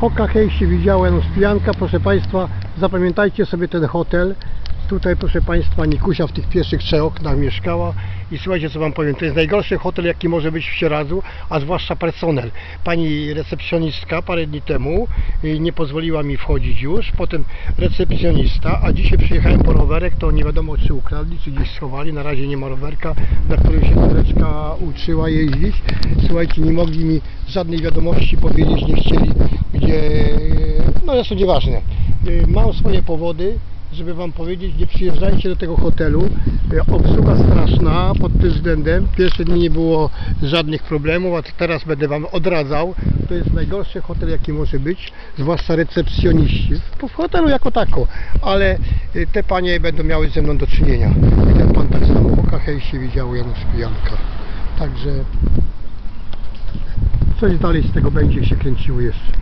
Hoka hej się widziała Janusz Pijanka, proszę Państwa, zapamiętajcie sobie ten hotel. Tutaj, proszę Państwa, Nikusia w tych pierwszych trzech oknach mieszkała i słuchajcie, co Wam powiem, to jest najgorszy hotel, jaki może być w Sieradzu, a zwłaszcza personel. Pani recepcjonistka parę dni temu y, nie pozwoliła mi wchodzić już, potem recepcjonista, a dzisiaj przyjechałem po rowerek, to nie wiadomo czy ukradli, czy gdzieś schowali, na razie nie ma rowerka, na którym się córeczka uczyła jeździć. Słuchajcie, nie mogli mi żadnej wiadomości powiedzieć, nie chcieli, gdzie, no zresztą nieważne. Y, Mam swoje powody, żeby Wam powiedzieć, nie przyjeżdżajcie do tego hotelu. Y, Obsługa straszna pod tym względem. Pierwsze dni nie było żadnych problemów, a teraz będę Wam odradzał. To jest najgorszy hotel, jaki może być, zwłaszcza recepcjoniści. W hotelu jako tako, ale y, te panie będą miały ze mną do czynienia. I ten pan tak samo kachej się widział, Janusz Pijanka. Także coś dalej z tego będzie się kręciło jeszcze.